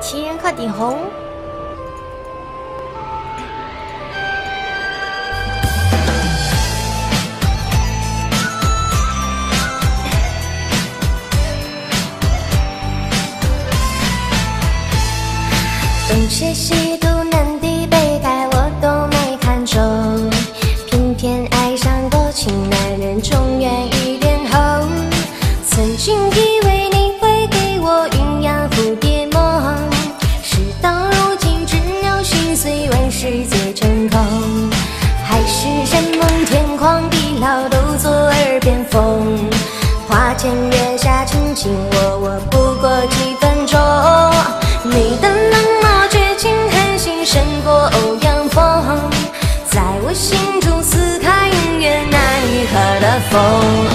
情人快点红。东邪西毒。巅峰花前月下卿卿我我不过几分钟。你的冷漠绝情狠心胜过欧阳锋在我心中撕开永远难愈合的缝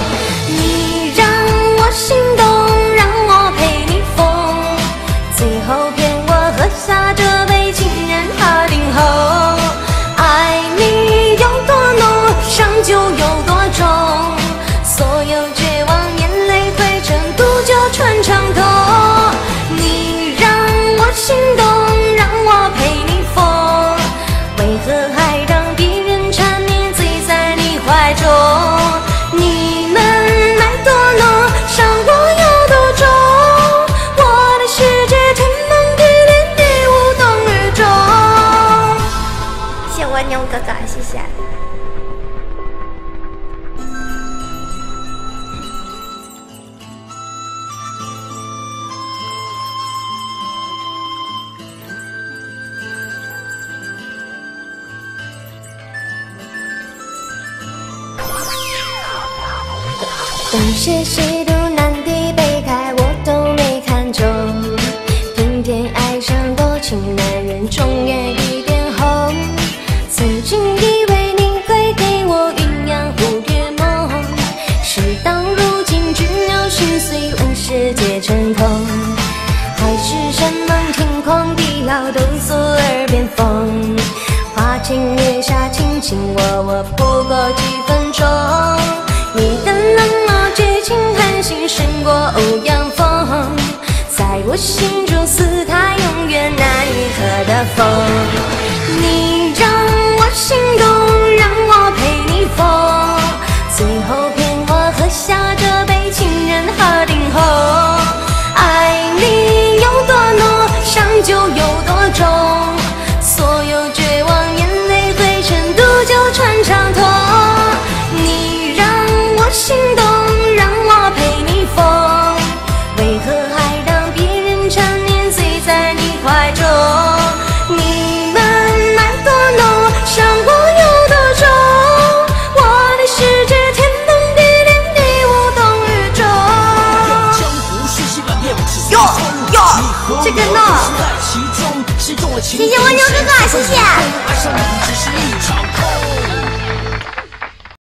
哥哥，谢谢。多谢。不过几分钟，你的冷漠绝情狠心，胜过欧阳锋，在我心中似他永远难愈合的缝。你让我心动。谢谢蜗牛哥哥，谢谢。